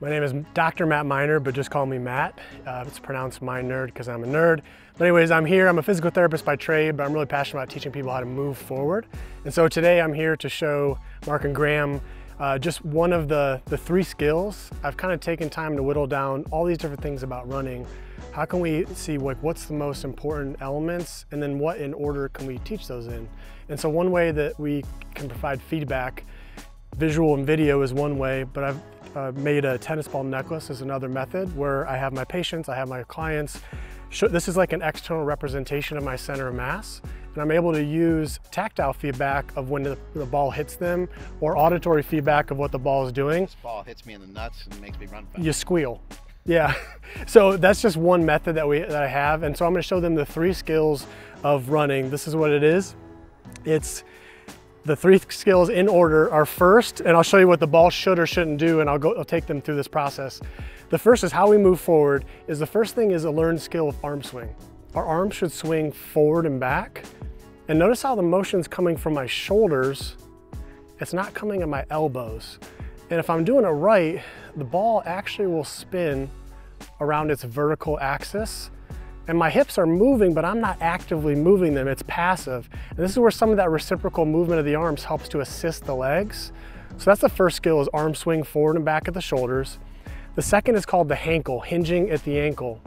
My name is Dr. Matt Minard, but just call me Matt. Uh, it's pronounced Mind Nerd because I'm a nerd. But anyways, I'm here. I'm a physical therapist by trade, but I'm really passionate about teaching people how to move forward. And so today I'm here to show Mark and Graham uh, just one of the, the three skills. I've kind of taken time to whittle down all these different things about running. How can we see like what's the most important elements and then what in order can we teach those in? And so one way that we can provide feedback, visual and video is one way, but I've uh, made a tennis ball necklace is another method where I have my patients, I have my clients. This is like an external representation of my center of mass and I'm able to use tactile feedback of when the, the, ball hits them or auditory feedback of what the ball is doing. This ball hits me in the nuts and makes me run fast. You squeal. Yeah, so that's just one method that we that I have. And so I'm gonna show them the three skills of running. This is what it is. It's the three skills in order are first, and I'll show you what the ball should or shouldn't do, and I'll go I'll take them through this process. The first is how we move forward, is the first thing is a learned skill of arm swing. Our arms should swing forward and back. And notice how the motion's coming from my shoulders. It's not coming at my elbows. And if I'm doing it right, the ball actually will spin around its vertical axis. And my hips are moving, but I'm not actively moving them, it's passive. And this is where some of that reciprocal movement of the arms helps to assist the legs. So that's the first skill is arm swing forward and back at the shoulders. The second is called the hankle, hinging at the ankle.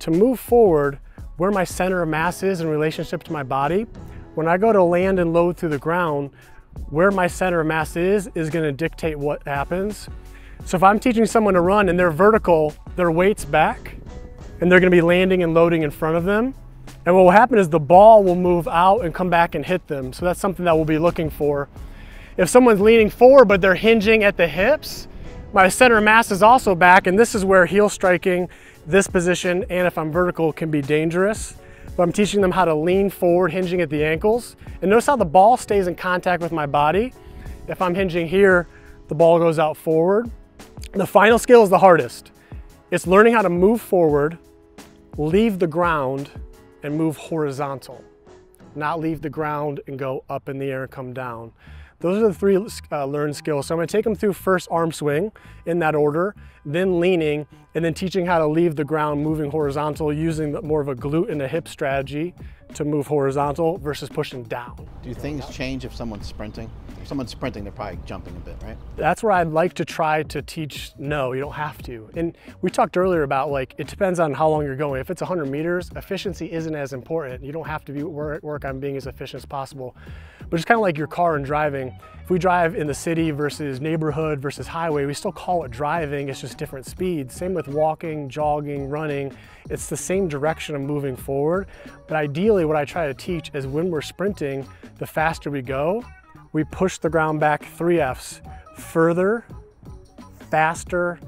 To move forward, where my center of mass is in relationship to my body. When I go to land and load through the ground, where my center of mass is, is gonna dictate what happens. So if I'm teaching someone to run and they're vertical, their weight's back, and they're gonna be landing and loading in front of them. And what will happen is the ball will move out and come back and hit them. So that's something that we'll be looking for. If someone's leaning forward, but they're hinging at the hips, my center mass is also back, and this is where heel striking this position and if I'm vertical can be dangerous. But I'm teaching them how to lean forward, hinging at the ankles. And notice how the ball stays in contact with my body. If I'm hinging here, the ball goes out forward. The final skill is the hardest. It's learning how to move forward, leave the ground, and move horizontal. Not leave the ground and go up in the air and come down. Those are the three uh, learned skills. So I'm gonna take them through first arm swing in that order, then leaning, and then teaching how to leave the ground moving horizontal using more of a glute and a hip strategy to move horizontal versus pushing down. Do things change if someone's sprinting? Someone's sprinting, they're probably jumping a bit, right? That's where I'd like to try to teach, no, you don't have to. And we talked earlier about like, it depends on how long you're going. If it's 100 meters, efficiency isn't as important. You don't have to be work, work on being as efficient as possible. But it's kind of like your car and driving. If we drive in the city versus neighborhood versus highway, we still call it driving, it's just different speeds. Same with walking, jogging, running. It's the same direction of moving forward. But ideally what I try to teach is when we're sprinting, the faster we go, we push the ground back three Fs, further, faster,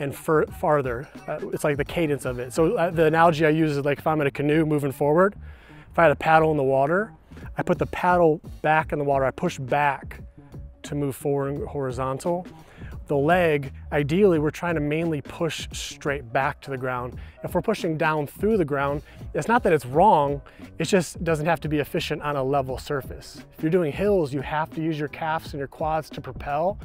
and farther. Uh, it's like the cadence of it. So uh, the analogy I use is like if I'm in a canoe moving forward, if I had a paddle in the water, I put the paddle back in the water, I push back to move forward horizontal. The leg, ideally, we're trying to mainly push straight back to the ground. If we're pushing down through the ground, it's not that it's wrong, it just doesn't have to be efficient on a level surface. If you're doing hills, you have to use your calves and your quads to propel,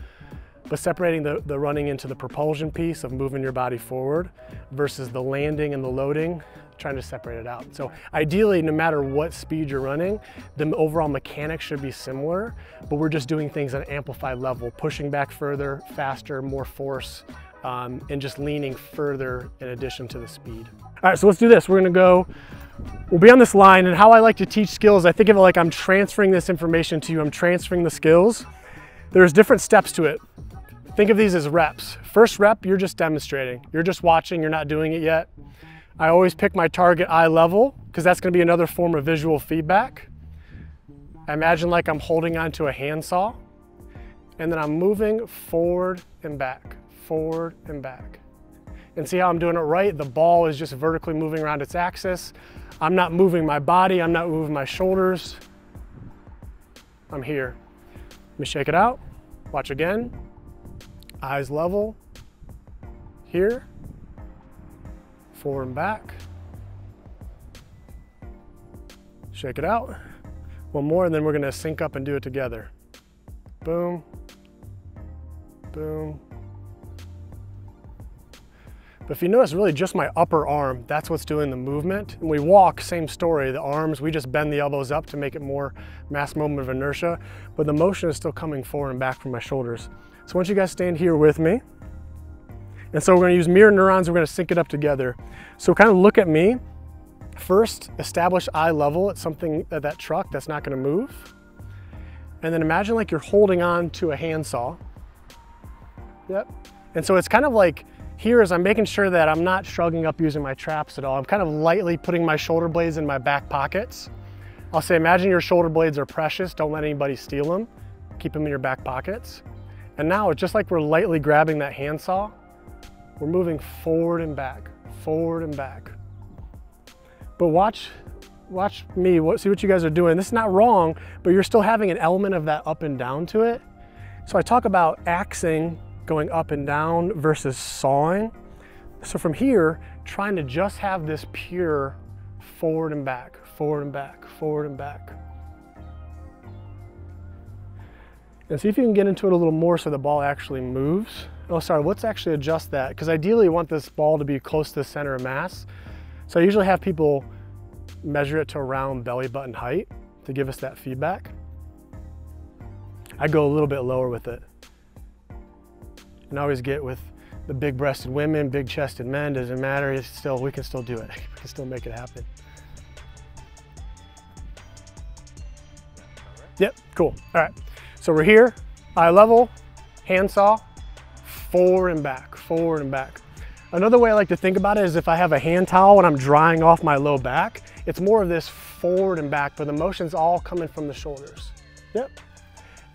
but separating the, the running into the propulsion piece of moving your body forward versus the landing and the loading, trying to separate it out. So ideally, no matter what speed you're running, the overall mechanics should be similar, but we're just doing things at an amplified level, pushing back further, faster, more force, um, and just leaning further in addition to the speed. All right, so let's do this. We're gonna go, we'll be on this line, and how I like to teach skills, I think of it like I'm transferring this information to you, I'm transferring the skills. There's different steps to it. Think of these as reps. First rep, you're just demonstrating. You're just watching, you're not doing it yet. I always pick my target eye level because that's going to be another form of visual feedback. I imagine like I'm holding onto a handsaw and then I'm moving forward and back, forward and back. And see how I'm doing it right? The ball is just vertically moving around its axis. I'm not moving my body, I'm not moving my shoulders. I'm here. Let me shake it out. Watch again. Eyes level. Here forward and back. Shake it out. One more, and then we're gonna sync up and do it together. Boom, boom, But if you notice really just my upper arm, that's what's doing the movement. When we walk, same story, the arms, we just bend the elbows up to make it more mass moment of inertia, but the motion is still coming forward and back from my shoulders. So once you guys stand here with me, and so we're gonna use mirror neurons, we're gonna sync it up together. So kind of look at me. First, establish eye level at something at that truck that's not gonna move. And then imagine like you're holding on to a handsaw. Yep. And so it's kind of like here is I'm making sure that I'm not shrugging up using my traps at all. I'm kind of lightly putting my shoulder blades in my back pockets. I'll say, imagine your shoulder blades are precious. Don't let anybody steal them. Keep them in your back pockets. And now it's just like we're lightly grabbing that handsaw, we're moving forward and back, forward and back. But watch, watch me, see what you guys are doing. This is not wrong, but you're still having an element of that up and down to it. So I talk about axing going up and down versus sawing. So from here, trying to just have this pure forward and back, forward and back, forward and back. And see if you can get into it a little more so the ball actually moves. Oh, sorry, let's actually adjust that because ideally you want this ball to be close to the center of mass. So I usually have people measure it to around belly button height to give us that feedback. I go a little bit lower with it and I always get with the big breasted women, big chested men, doesn't matter, it's still, we can still do it. We can still make it happen. Yep, cool. All right, so we're here, eye level, handsaw, forward and back, forward and back. Another way I like to think about it is if I have a hand towel and I'm drying off my low back, it's more of this forward and back, but the motion's all coming from the shoulders. Yep,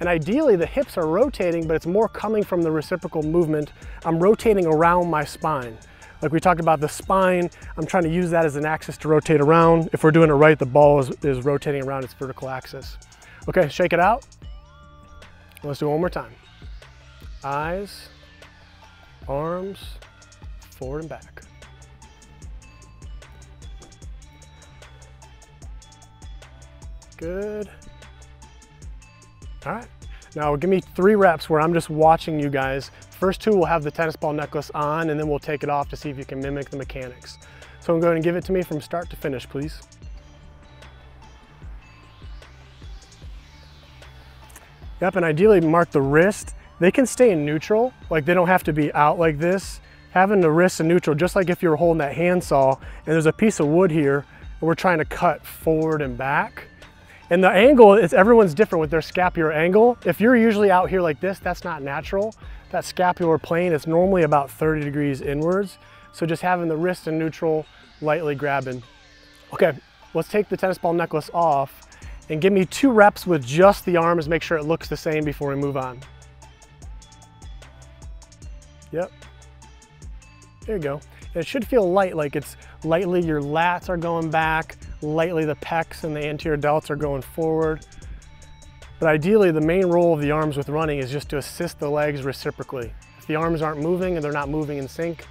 and ideally the hips are rotating, but it's more coming from the reciprocal movement. I'm rotating around my spine. Like we talked about the spine, I'm trying to use that as an axis to rotate around. If we're doing it right, the ball is, is rotating around its vertical axis. Okay, shake it out. Let's do it one more time. Eyes, arms, forward and back. Good. All right, now give me three reps where I'm just watching you guys. First two will have the tennis ball necklace on and then we'll take it off to see if you can mimic the mechanics. So I'm going to give it to me from start to finish, please. Yep, and ideally mark the wrist. They can stay in neutral, like they don't have to be out like this. Having the wrist in neutral, just like if you were holding that handsaw and there's a piece of wood here and we're trying to cut forward and back, and the angle is everyone's different with their scapular angle. If you're usually out here like this, that's not natural. That scapular plane is normally about 30 degrees inwards. So just having the wrist in neutral, lightly grabbing. Okay, let's take the tennis ball necklace off and give me two reps with just the arms, make sure it looks the same before we move on. Yep. There you go. It should feel light, like it's lightly your lats are going back, lightly the pecs and the anterior delts are going forward. But ideally, the main role of the arms with running is just to assist the legs reciprocally. If the arms aren't moving and they're not moving in sync,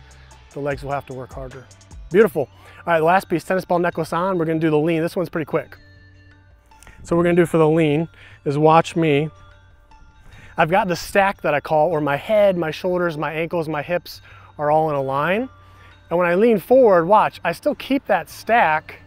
the legs will have to work harder. Beautiful. All right, last piece, tennis ball necklace on. We're gonna do the lean. This one's pretty quick. So what we're gonna do for the lean is watch me. I've got the stack that I call, where my head, my shoulders, my ankles, my hips are all in a line. And when I lean forward, watch, I still keep that stack,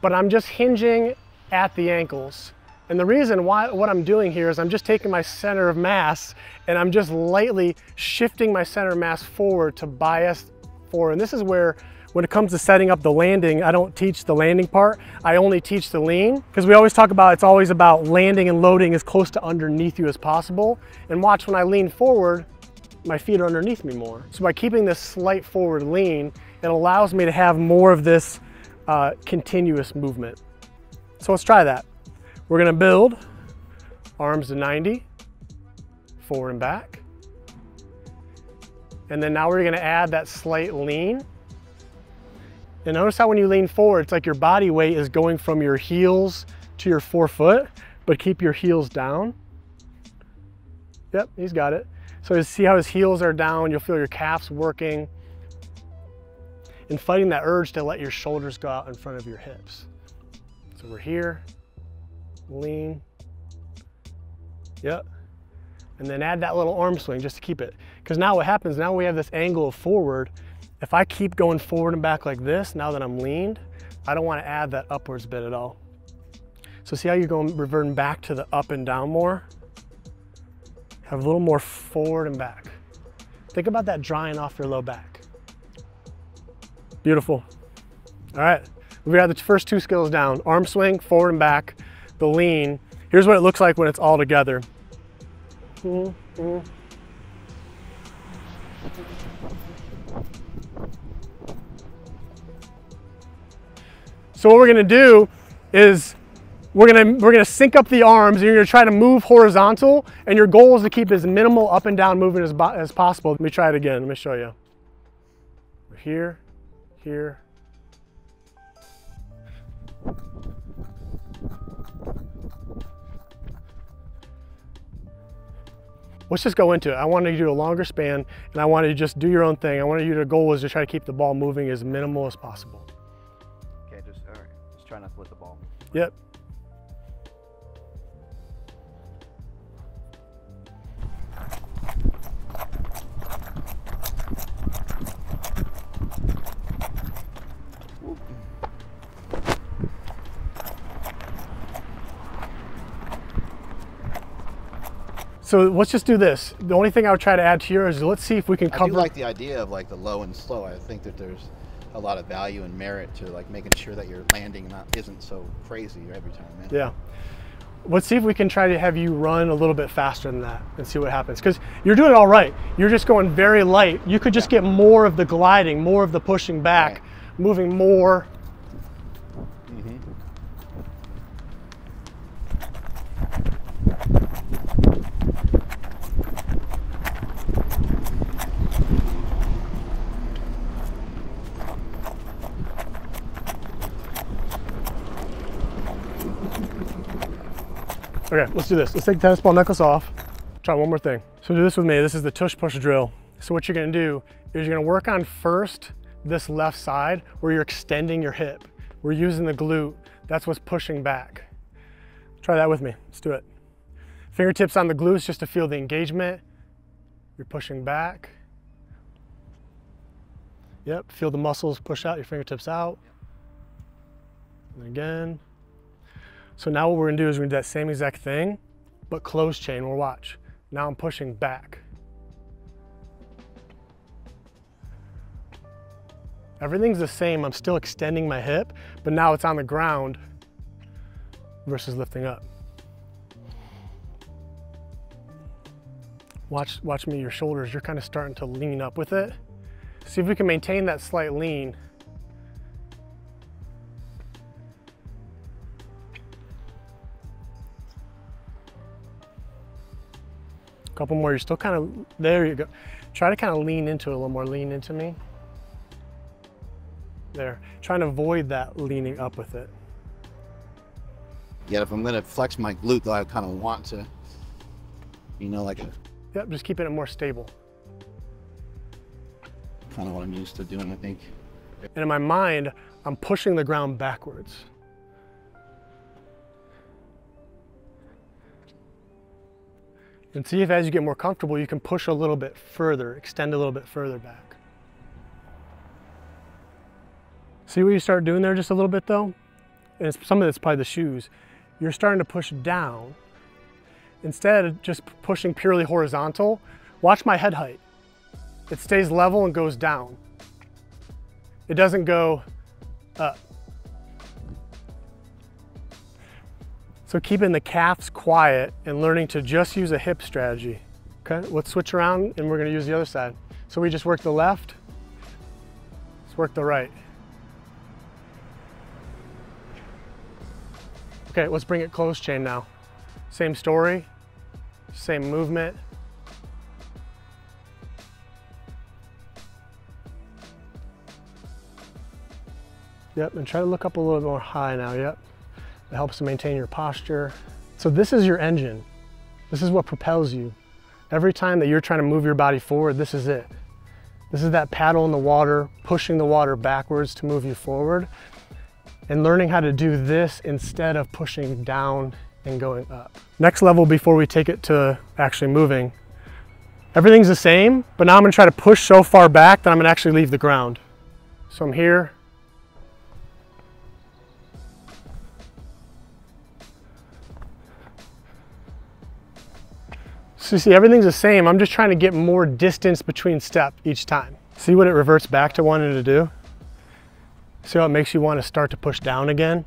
but I'm just hinging at the ankles. And the reason why what I'm doing here is I'm just taking my center of mass and I'm just lightly shifting my center of mass forward to bias forward. And this is where when it comes to setting up the landing, I don't teach the landing part. I only teach the lean because we always talk about it's always about landing and loading as close to underneath you as possible. And watch when I lean forward, my feet are underneath me more. So by keeping this slight forward lean, it allows me to have more of this uh, continuous movement. So let's try that. We're gonna build arms to 90, forward and back. And then now we're gonna add that slight lean. And notice how when you lean forward, it's like your body weight is going from your heels to your forefoot, but keep your heels down. Yep, he's got it. So you see how his heels are down, you'll feel your calves working and fighting that urge to let your shoulders go out in front of your hips. So we're here, lean, yep. And then add that little arm swing just to keep it. Because now what happens, now we have this angle of forward If I keep going forward and back like this, now that I'm leaned, I don't wanna add that upwards bit at all. So see how you're going reverting back to the up and down more? Have a little more forward and back. Think about that drying off your low back. Beautiful. All right, we got the first two skills down. Arm swing, forward and back, the lean. Here's what it looks like when it's all together. Mm -hmm. So what we're gonna do is we're gonna, we're gonna sync up the arms and you're gonna try to move horizontal and your goal is to keep as minimal up and down movement as, as possible. Let me try it again, let me show you. Here, here. Let's just go into it. I wanted you to do a longer span and I wanted you to just do your own thing. I wanted you to goal is to try to keep the ball moving as minimal as possible. Yep. So let's just do this. The only thing I would try to add to here is let's see if we can cover. I do like the idea of like the low and slow. I think that there's a lot of value and merit to like making sure that your landing not isn't so crazy every time. Man. Yeah. Let's see if we can try to have you run a little bit faster than that and see what happens. Because you're doing all right. You're just going very light. You could just yeah. get more of the gliding, more of the pushing back, right. moving more Okay, let's do this. Let's take the tennis ball necklace off. Try one more thing. So do this with me. This is the tush push drill. So what you're gonna do is you're gonna work on first this left side where you're extending your hip. We're using the glute. That's what's pushing back. Try that with me. Let's do it. Fingertips on the glutes just to feel the engagement. You're pushing back. Yep, feel the muscles push out, your fingertips out. And again. So now what we're gonna do is we're gonna do that same exact thing, but closed chain, we'll watch. Now I'm pushing back. Everything's the same, I'm still extending my hip, but now it's on the ground versus lifting up. Watch, watch me, your shoulders, you're kind of starting to lean up with it. See if we can maintain that slight lean Couple more, you're still kind of, there you go. Try to kind of lean into it a little more, lean into me. There, trying to avoid that leaning up with it. Yet if I'm gonna flex my glute, though, I kind of want to, you know, like a... Yep, just keeping it more stable. Kind of what I'm used to doing, I think. And in my mind, I'm pushing the ground backwards. And see if as you get more comfortable, you can push a little bit further, extend a little bit further back. See what you start doing there just a little bit though? And some of it's probably the shoes. You're starting to push down. Instead of just pushing purely horizontal, watch my head height. It stays level and goes down. It doesn't go up. So keeping the calves quiet and learning to just use a hip strategy. Okay, let's switch around and we're gonna use the other side. So we just work the left, let's work the right. Okay, let's bring it close chain now. Same story, same movement. Yep, and try to look up a little more high now, yep. It helps to maintain your posture. So this is your engine. This is what propels you. Every time that you're trying to move your body forward, this is it. This is that paddle in the water, pushing the water backwards to move you forward and learning how to do this instead of pushing down and going up. Next level before we take it to actually moving, Everything's the same, but now I'm gonna try to push so far back that I'm gonna actually leave the ground. So I'm here. So you see, everything's the same. I'm just trying to get more distance between step each time. See what it reverts back to wanting to do? See how it makes you want to start to push down again?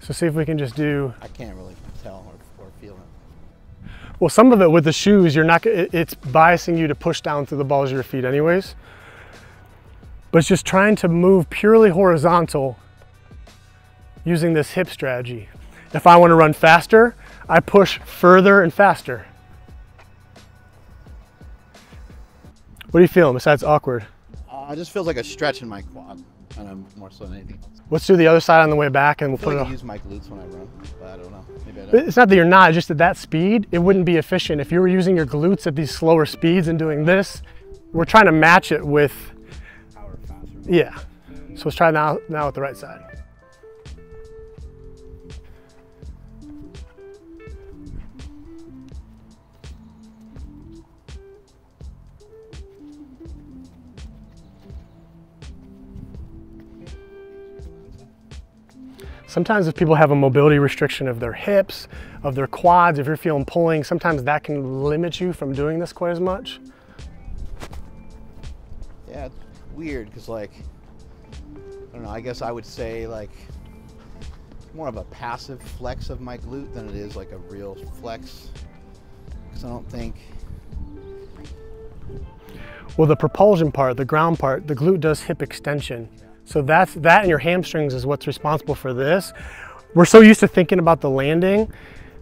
So see if we can just do I can't really tell or, or feel it. well, some of it with the shoes, you're not. it- It's biasing you to push down through the balls of your feet, anyways. But it's just trying to move purely horizontal using this hip strategy. If I want to run faster, I push further and faster. What are you feeling besides awkward? Uh, it just feels like a stretch in my quad, and I'm more so than anything else. Let's do the other side on the way back, and we'll put like it. I on. use my glutes when I run, but I don't know. Maybe I don't. It's not that you're not, just at that speed, it wouldn't be efficient. If you were using your glutes at these slower speeds and doing this, we're trying to match it with, Power faster. yeah. So let's try now, now with the right side. Sometimes if people have a mobility restriction of their hips, of their quads, if you're feeling pulling, sometimes that can limit you from doing this quite as much. Yeah, it's weird because like I don't know. I guess I would say like more of a passive flex of my glute than it is like a real flex. Because I don't think Well, the propulsion part, the ground part, the glute does hip extension. So that's that and your hamstrings is what's responsible for this. We're so used to thinking about the landing,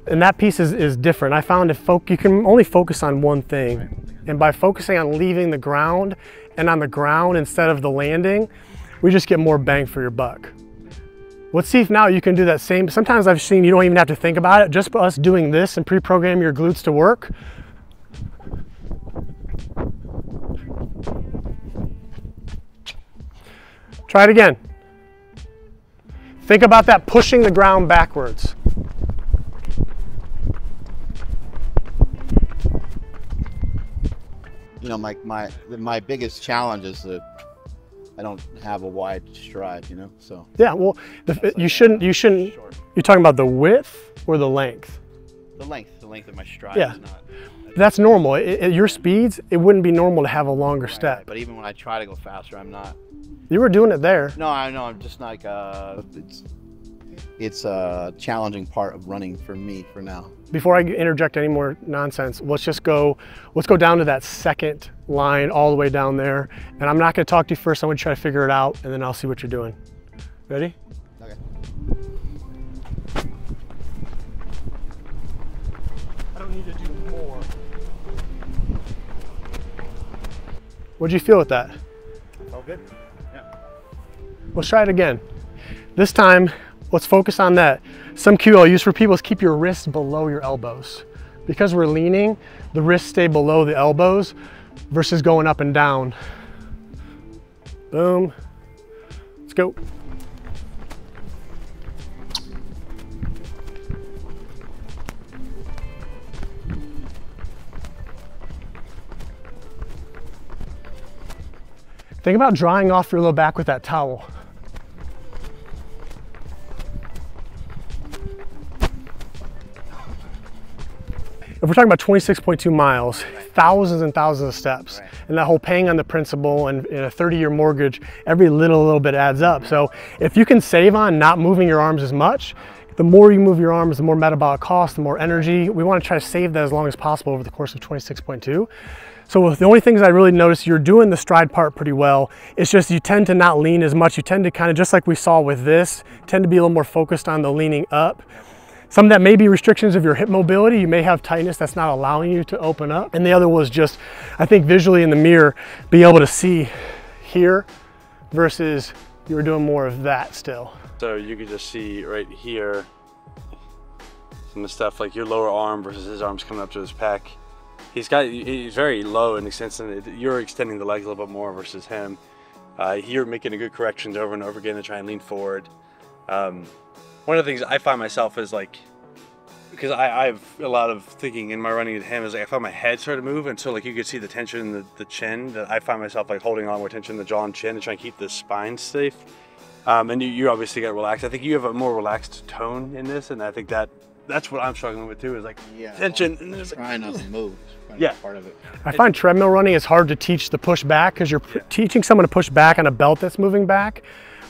and that piece is, is different. I found if folk, you can only focus on one thing. And by focusing on leaving the ground and on the ground instead of the landing, we just get more bang for your buck. Let's see if now you can do that same. Sometimes I've seen you don't even have to think about it. Just us doing this and pre-program your glutes to work, Try it again. Think about that pushing the ground backwards. you know my my my biggest challenge is that I don't have a wide stride. You know, so Yeah, well, the, you shouldn't, you shouldn't, short. you're talking about the width or the length. The length, the length of my stride Yeah. That's normal. At at your speeds, it wouldn't be normal to have a longer Right, step. But even when I try to go faster, I'm not. You were doing it there. No, I know. I'm just like uh, it's it's a challenging part of running for me for now. Before I interject any more nonsense, let's just go, let's go down to that second line all the way down there. And I'm not gonna talk to you first, I'm gonna try to figure it out and then I'll see what you're doing. Ready? Okay. Need to do more. What'd you feel with that? All good. Yeah. Let's try it again. This time, let's focus on that. Some cue I'll use for people is keep your wrists below your elbows. Because we're leaning, the wrists stay below the elbows versus going up and down. Boom. Let's go. Think about drying off your low back with that towel. If we're talking about 26.2 miles, thousands and thousands of steps, and that whole paying on the principal and in a 30-year mortgage, every little little bit adds up. So if you can save on not moving your arms as much, the more you move your arms, the more metabolic cost, the more energy. We want to try to save that as long as possible over the course of 26.2. So the only things I really noticed, you're doing the stride part pretty well. It's just you tend to not lean as much. You tend to kind of, just like we saw with this, tend to be a little more focused on the leaning up. Some that may be restrictions of your hip mobility. You may have tightness that's not allowing you to open up. And the other was just, I think visually in the mirror, be able to see here versus you were doing more of that still. So you could just see right here some of the stuff like your lower arm versus his arms coming up to his pec. He's got he's very low in extension. You're extending the legs a little bit more versus him. Uh, you're making a good corrections over and over again to try and lean forward. Um, one of the things I find myself is like because I, I have a lot of thinking in my running at him is like I find my head start to move, and so like you could see the tension in the, the chin. That I find myself like holding on more tension in the jaw and chin to try and keep the spine safe. Um, and you, you obviously get relaxed. I think you have a more relaxed tone in this, and I think that that's what I'm struggling with too. Is like Yeah. tension. And it's like, Trying not to move. is kind of Yeah. Part of it. I find treadmill running is hard to teach the push back because you're p- teaching someone to push back on a belt that's moving back.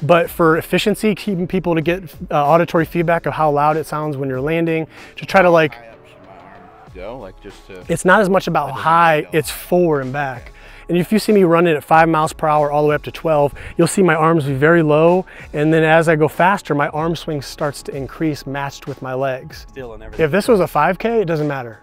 But for efficiency, keeping people to get uh, auditory feedback of how loud it sounds when you're landing, to try to like, High up should my arm go, like just to. it's not as much about high, it's forward and back. And if you see me running at five miles per hour all the way up to 12, you'll see my arms be very low. And then as I go faster, my arm swing starts to increase matched with my legs. still and everything. If this was a 5K, it doesn't matter.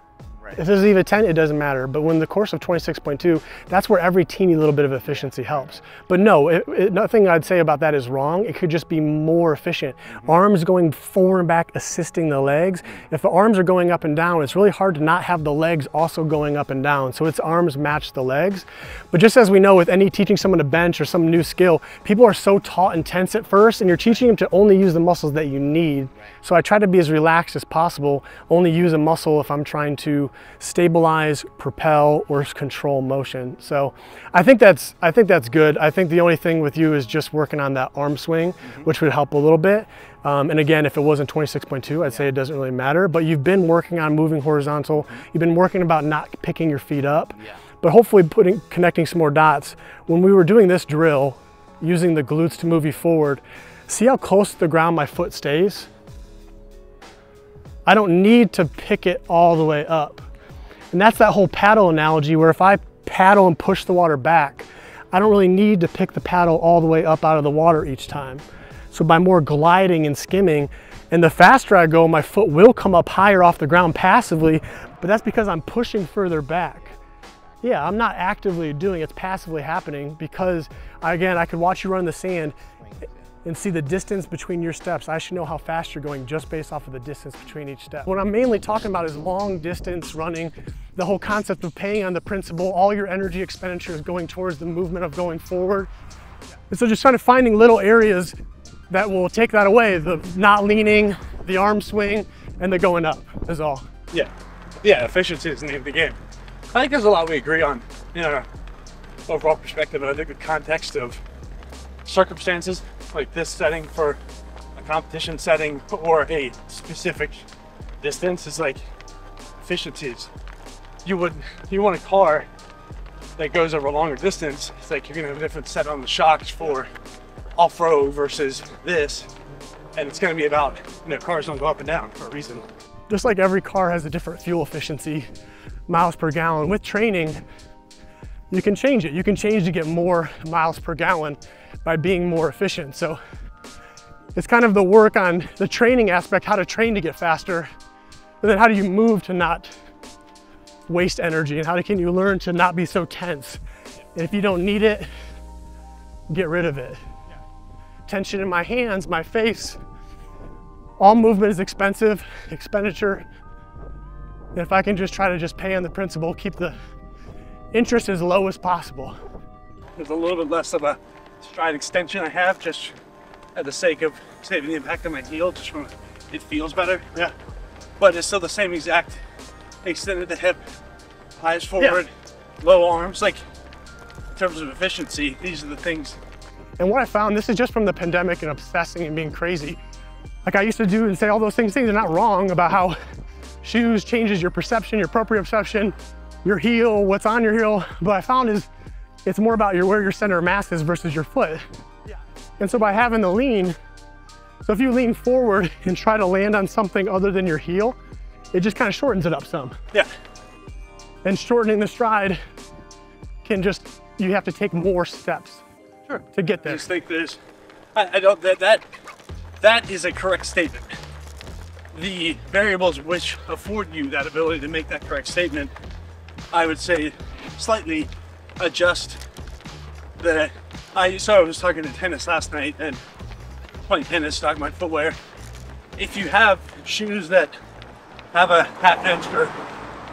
Right. If this is even 10, it doesn't matter. But when the course of 26.2, that's where every teeny little bit of efficiency helps. But no, it, it- nothing I'd say about that is wrong. It could just be more efficient. Mm-hmm. Arms going forward and back, assisting the legs. Mm-hmm. If the arms are going up and down, it's really hard to not have the legs also going up and down. So its arms match the legs. But just as we know with any teaching someone to bench or some new skill, people are so taught and tense at first, and you're teaching them to only use the muscles that you need. So I try to be as relaxed as possible, only use a muscle if I'm trying to stabilize, propel, or control motion. So I think that's I think that's good. I think the only thing with you is just working on that arm swing, which would help a little bit. Um, and again, if it wasn't 26.2, I'd say it doesn't really matter. But you've been working on moving horizontal. You've been working about not picking your feet up. But hopefully putting connecting some more dots. When we were doing this drill, using the glutes to move you forward, see how close to the ground my foot stays? I don't need to pick it all the way up. And that's that whole paddle analogy where if I paddle and push the water back, I don't really need to pick the paddle all the way up out of the water each time. So by more gliding and skimming, and the faster I go, my foot will come up higher off the ground passively, but that's because I'm pushing further back. Yeah, I'm not actively doing it, it's passively happening because again, I could watch you run the sand and see the distance between your steps. I should know how fast you're going just based off of the distance between each step. What I'm mainly talking about is long distance running, the whole concept of paying on the principle, all your energy expenditure is going towards the movement of going forward. And so just trying to finding little areas that will take that away, the not leaning, the arm swing, and the going up is all. Yeah, yeah. Efficiency is the name of the game. I think there's a lot we agree on in our overall perspective, and I think the context of circumstances like this setting for a competition setting or a specific distance is like efficiencies. You would you want a car that goes over a longer distance. It's like you're gonna have a different set on the shocks for off-road versus this, and it's gonna be about you know cars don't go up and down for a reason. just like every car has a different fuel efficiency, miles per gallon, with training, you can change it. You can change to get more miles per gallon by being more efficient. So it's kind of the work on the training aspect, how to train to get faster, and then how do you move to not waste energy and how can you learn to not be so tense? And if you don't need it, get rid of it. Tension in my hands, my face, all movement is expensive, expenditure. And if I can just try to just pay on the principal, keep the interest as low as possible. There's a little bit less of a stride extension I have just at the sake of saving the impact on my heel, just from it feels better. Yeah. But it's still the same exact extended the hip, eyes forward, low arms. Like in terms of efficiency, these are the things. And what I found, this is just from the pandemic and obsessing and being crazy. Like I used to do and say all those things, things are not wrong about how shoes changes your perception, your proprioception, your heel, what's on your heel. But I found is it's more about your where your center of mass is versus your foot. Yeah. And so by having the lean, so if you lean forward and try to land on something other than your heel, it just kind of shortens it up some. Yeah. And shortening the stride can just, you have to take more steps Sure. to get I there. just think there's, I, I don't that that that is a correct statement. The variables which afford you that ability to make that correct statement, I would say, slightly adjust the. I so I was talking to tennis last night and playing tennis, talking about footwear. If you have shoes that have a half inch or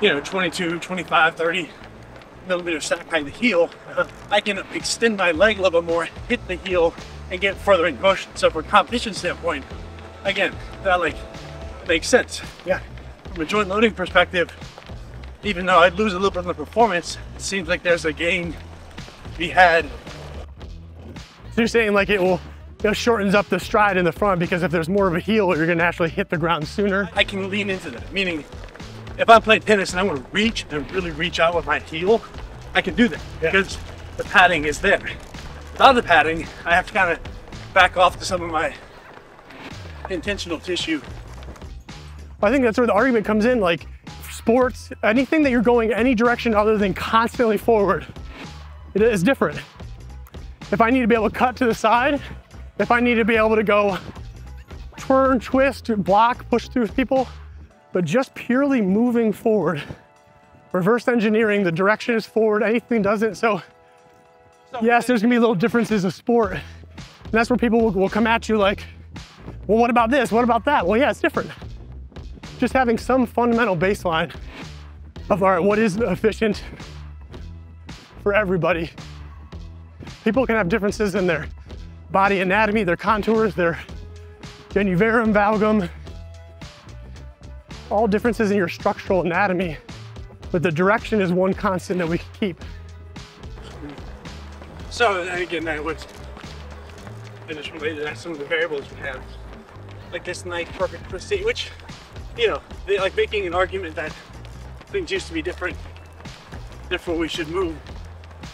you know 22, 25, 30 millimeter stack behind the heel, uh, I can extend my leg a little bit more, hit the heel, and get further in motion. So from a competition standpoint, again, that like makes sense. Yeah. from a joint loading perspective, even though I'd lose a little bit on the performance, it seems like there's a gain to be had. So you're saying like it will, it shortens up the stride in the front because if there's more of a heel, you're gonna actually hit the ground sooner. I can lean into that. Meaning, if I'm playing tennis and I want to reach and really reach out with my heel, I can do that Yeah. because the padding is there. Without the padding, I have to kind of back off to some of my intentional tissue. I think that's where the argument comes in. Like sports, anything that you're going any direction other than constantly forward, it is different. If I need to be able to cut to the side, if I need to be able to go turn, twist, block, push through people, but just purely moving forward, reverse engineering, the direction is forward, anything doesn't. So yes, there's gonna be little differences of sport. And that's where people will, will come at you like, well, what about this? What about that? Well, yeah, it's different just having some fundamental baseline of all right, what is efficient for everybody. People can have differences in their body anatomy, their contours, their genu varum, valgum, all differences in your structural anatomy, but the direction is one constant that we can keep. So again, that was I just related that some of the variables we have, like this nice perfect precision, which you know, they, like making an argument that things used to be different, therefore we should move,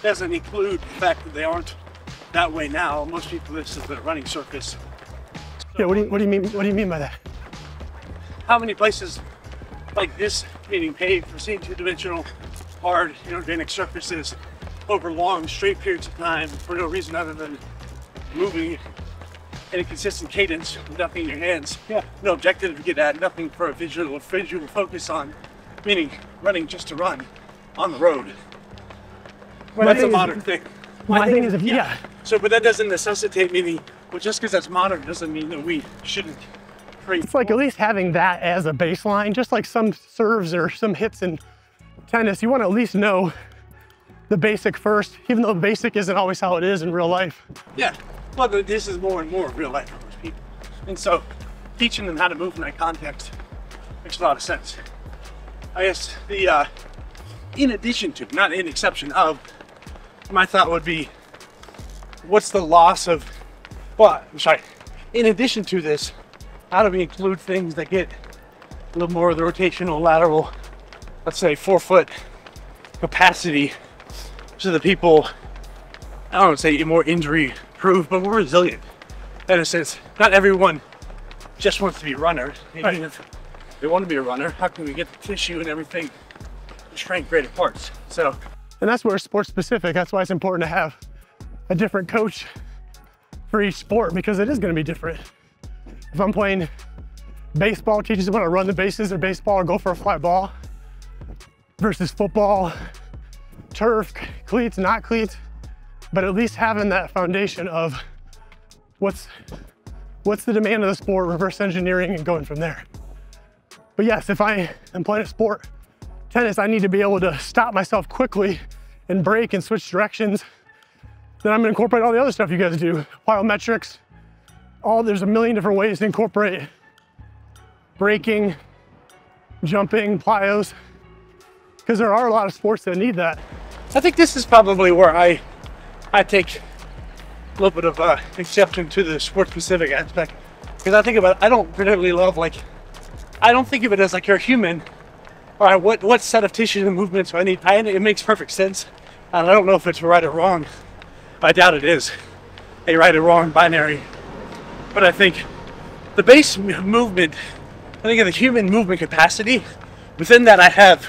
doesn't include the fact that they aren't that way now. Most people, this is the running surface. Yeah, what do you, what do you mean? What do you mean by that? How many places like this, meaning paved, for seeing two-dimensional, hard, inorganic surfaces over long, straight periods of time for no reason other than moving in a consistent cadence with nothing in your hands. Yeah. No objective to get at, nothing for a visual or visual focus on, meaning running just to run on the road. My that's a thing is- modern thing. My thing is, if, yeah, So, but that doesn't necessitate meaning, well, just because that's modern doesn't mean that we shouldn't create. it's like at least having that as a baseline, just like some serves or some hits in tennis, you want to at least know the basic first, even though the basic isn't always how it is in real life. Yeah. Th- this is more and more real life for most people. And so teaching them how to move in that context makes a lot of sense. I guess the, uh, in addition to, not in exception of, my thought would be what's the loss of, well, I'm sorry, in addition to this, how do we include things that get a little more of the rotational lateral, let's say four foot capacity so the people I don't want to say more injury proof, but more resilient. In a sense, not everyone just wants to be a runner. Even Right. if they want to be a runner, how can we get the tissue and everything to strength greater parts? So, And that's where sports specific, that's why it's important to have a different coach for each sport because it is going to be different. If I'm playing baseball, teaches them how to run the bases or baseball or go for a fly ball versus football, turf, cleats, not cleats, but at least having that foundation of what's what's the demand of the sport, reverse engineering and going from there. But yes, if I am playing a sport, tennis, I need to be able to stop myself quickly and break and switch directions. Then I'm gonna incorporate all the other stuff you guys do, plyometrics, all there's a million different ways to incorporate braking, jumping, plyos, because there are a lot of sports that need that. I think this is probably where I I take a little bit of uh, exception to the sport specific aspect because I think about I don't particularly love like I don't think of it as like you're a human. All right, what what set of tissues and movements do I need? I, it makes perfect sense, and I don't know if it's right or wrong. I doubt it is a right or wrong binary, but I think the base movement. I think of the human movement capacity. Within that, I have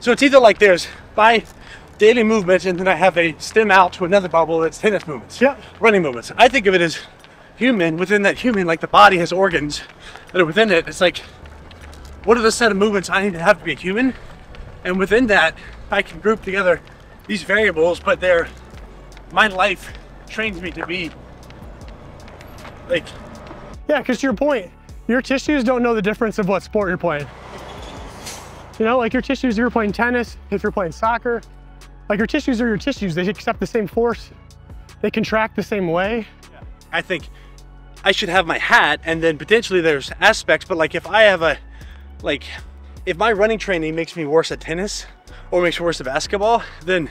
so it's either like there's my daily movement, and then I have a stem out to another bubble that's tennis movements. Yeah. Running movements. I think of it as human. Within that human, like the body has organs that are within it. It's like, what are the set of movements I need to have to be a human? And within that, I can group together these variables, but they're my life trains me to be like Yeah, because to your point, your tissues don't know the difference of what sport you're playing. You know, like your tissues, you're playing tennis, if you're playing soccer, like your tissues are your tissues. They accept the same force, they contract the same way. Yeah. I think I should have my hat, and then potentially there's aspects. But like if I have a, like, if my running training makes me worse at tennis or makes me worse at basketball, then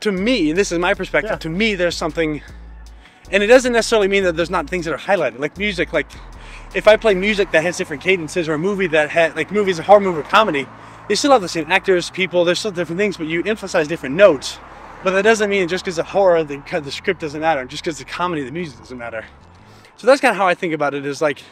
to me, this is my perspective, Yeah. to me, there's something, and it doesn't necessarily mean that there's not things that are highlighted, like music, like if I play music that has different cadences or a movie that had, like movies, a horror movie or comedy, they still have the same actors, people, there's still different things, but you emphasize different notes. But that doesn't mean just because the horror, the, the script doesn't matter, just because the comedy, the music doesn't matter. So that's kind of how I think about it is like,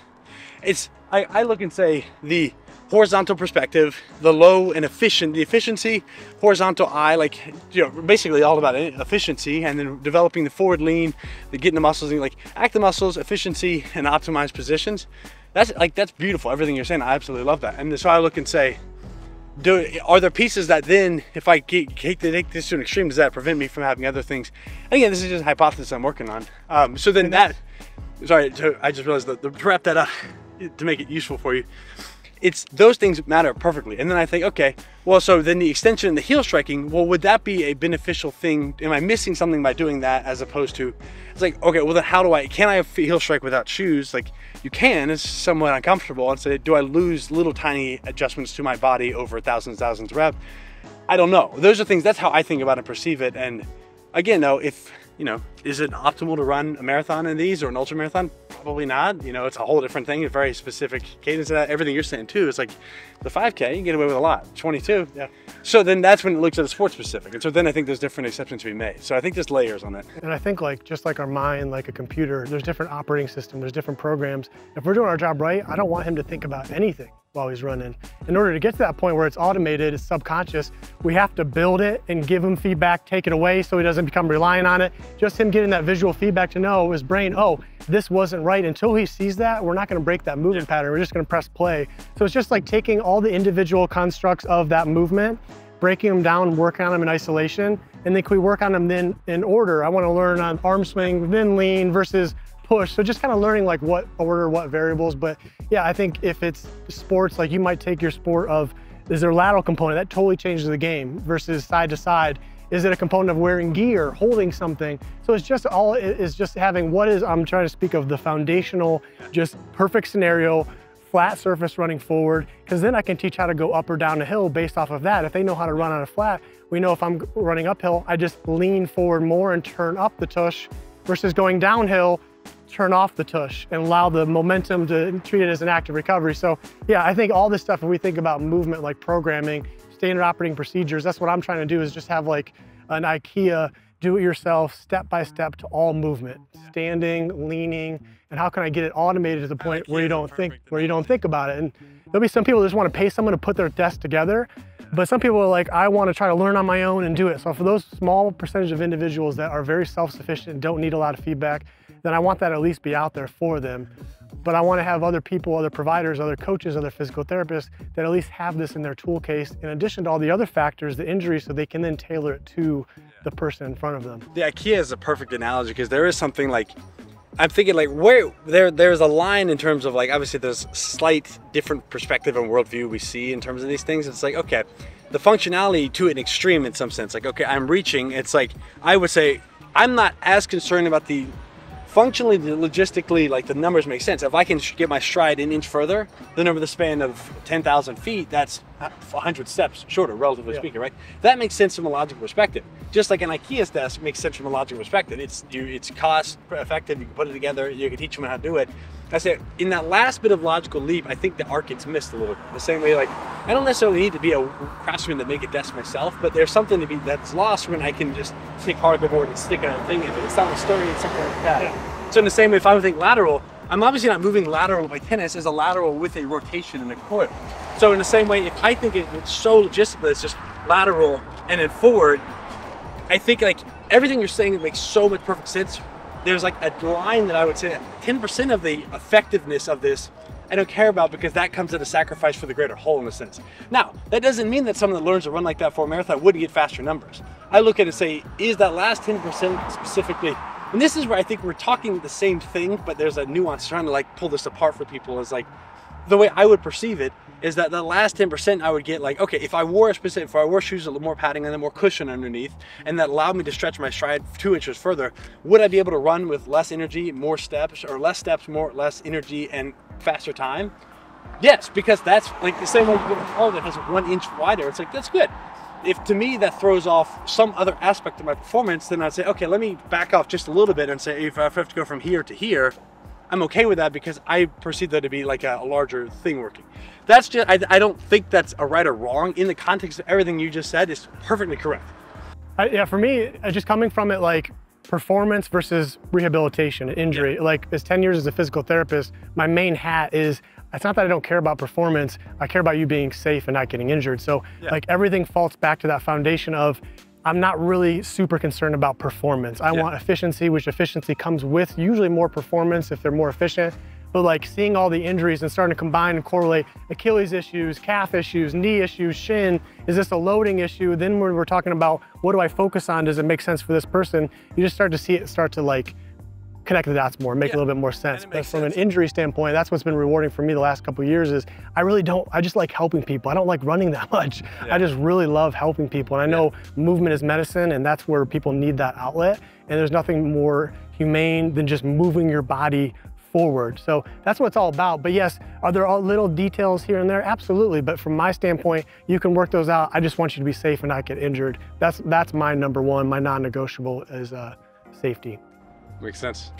it's, I, I look and say the horizontal perspective, the low and efficient, the efficiency, horizontal eye, like, you know, basically all about efficiency and then developing the forward lean, the getting the muscles, like the muscles, efficiency and optimized positions. That's like, that's beautiful. Everything you're saying, I absolutely love that. And so I look and say, do are there pieces that then if I get, take, take this to an extreme does that prevent me from having other things? And again this is just a hypothesis I'm working on. Um, so then that sorry I just realized that to wrap that up to make it useful for you it's those things matter perfectly. And then I think okay well so then the extension and the heel striking well would that be a beneficial thing? Am I missing something by doing that as opposed to it's like okay well then how do I can I heel strike without shoes? Like you can it's somewhat uncomfortable. And say do I lose little tiny adjustments to my body over thousands thousands of reps? I don't know. Those are things that's how I think about and perceive it. And again though if you know is it optimal to run a marathon in these or an ultra marathon? Probably not. You know it's a whole different thing a very specific cadence of that. Everything you're saying too is like the 5k you can get away with a lot. 22 Yeah. so then that's when it looks at the sport specific. And so then I think there's different exceptions to be made. So I think there's layers on it. And I think like just like our mind, like a computer, there's different operating systems, there's different programs. If we're doing our job right, I don't want him to think about anything while he's running. In order to get to that point where it's automated, it's subconscious, we have to build it and give him feedback, take it away so he doesn't become reliant on it. Just him getting that visual feedback to know his brain, oh, this wasn't right. Until he sees that, we're not gonna break that movement pattern. We're just gonna press play. So it's just like taking all the individual constructs of that movement breaking them down, working on them in isolation, and then can we work on them then in order? I want to learn on arm swing, then lean versus push. So just kind of learning like what order, what variables. But yeah, I think if it's sports, like you might take your sport of is there a lateral component that totally changes the game versus side to side. Is it a component of wearing gear, holding something? So it's just all it is just having what is I'm trying to speak of the foundational, just perfect scenario flat surface running forward, because then I can teach how to go up or down a hill based off of that. If they know how to run on a flat, we know if I'm running uphill, I just lean forward more and turn up the tush versus going downhill, turn off the tush and allow the momentum to treat it as an active recovery. So yeah, I think all this stuff, when we think about movement like programming, standard operating procedures, that's what I'm trying to do is just have like an IKEA do it yourself step by step to all movement. Standing leaning and how can i get it automated to the point where you don't think where you don't think about it. And there'll be some people that just want to pay someone to put their desk together but some people are like i want to try to learn on my own and do it. So for those small percentage of individuals that are very self-sufficient and don't need a lot of feedback then i want that at least be out there for them but I want to have other people, other providers, other coaches, other physical therapists that at least have this in their tool case in addition to all the other factors, the injury, so they can then tailor it to the person in front of them. The IKEA is a perfect analogy because there is something like I'm thinking like where there there's a line in terms of like obviously there's slight different perspective and worldview we see in terms of these things. It's like okay, the functionality to an extreme in some sense. Like okay, I'm reaching. It's like I would say I'm not as concerned about the functionally, logistically, like the numbers make sense. If I can get my stride an inch further, then over the span of 10,000 feet, that's Uh, 100 steps shorter, relatively Yeah. speaking, right? That makes sense from a logical perspective. Just like an IKEA's desk makes sense from a logical perspective. It's you, it's cost effective. You can put it together. You can teach them how to do it. I say in that last bit of logical leap, I think the arc gets missed a little. The same way, like I don't necessarily need to be a craftsman to make a desk myself, but there's something to be that's lost when I can just take hardboard and stick a thing in it. It's not a story. It's something like that. So in the same way, if I would think lateral, I'm obviously not moving lateral by tennis as a lateral with a rotation in a coil. So in the same way, if I think it's so logistical, it's just lateral and then forward, I think like everything you're saying makes so much perfect sense. There's like a line that I would say 10% of the effectiveness of this I don't care about because that comes at a sacrifice for the greater whole in a sense. Now, that doesn't mean that someone that learns to run like that for a marathon wouldn't get faster numbers. I look at it and say, is that last 10% specifically, and this is where I think we're talking the same thing, but there's a nuance trying to like pull this apart for people is like, the way I would perceive it is that the last 10% I would get like, okay, if I wore a specific, if I wore shoes with more padding and then more cushion underneath, and that allowed me to stretch my stride two inches further, would I be able to run with less energy, more steps, or less steps, more less energy, and faster time? Yes, because that's like the same get a car that has one inch wider. It's like that's good. If to me that throws off some other aspect of my performance, then I'd say, okay, let me back off just a little bit and say if I have to go from here to here, I'm okay with that because I perceive that to be like a, a larger thing working. That's just I, I don't think that's a right or wrong in the context of everything you just said is perfectly correct. I, yeah, for me, just coming from it like performance versus rehabilitation, injury. Like as 10 years as a physical therapist, my main hat is it's not that I don't care about performance, I care about you being safe and not getting injured. So Yeah. like everything falls back to that foundation of I'm not really super concerned about performance. I Yeah. want efficiency, which efficiency comes with usually more performance if they're more efficient. But like seeing all the injuries and starting to combine and correlate Achilles issues, calf issues, knee issues, shin, is this a loading issue? Then when we're talking about what do I focus on, does it make sense for this person? You just start to see it start to like connect the dots more, make Yeah, a little bit more sense. But from sense. an injury standpoint, that's what's been rewarding for me the last couple of years is I really don't, I just like helping people. I don't like running that much. Yeah. I just really love helping people. And I know movement is medicine and that's where people need that outlet. And there's nothing more humane than just moving your body forward. So that's what it's all about. But yes, are there all little details here and there? Absolutely. But from my standpoint, you can work those out. I just want you to be safe and not get injured. That's that's my number one, my non-negotiable is uh, safety. Makes sense.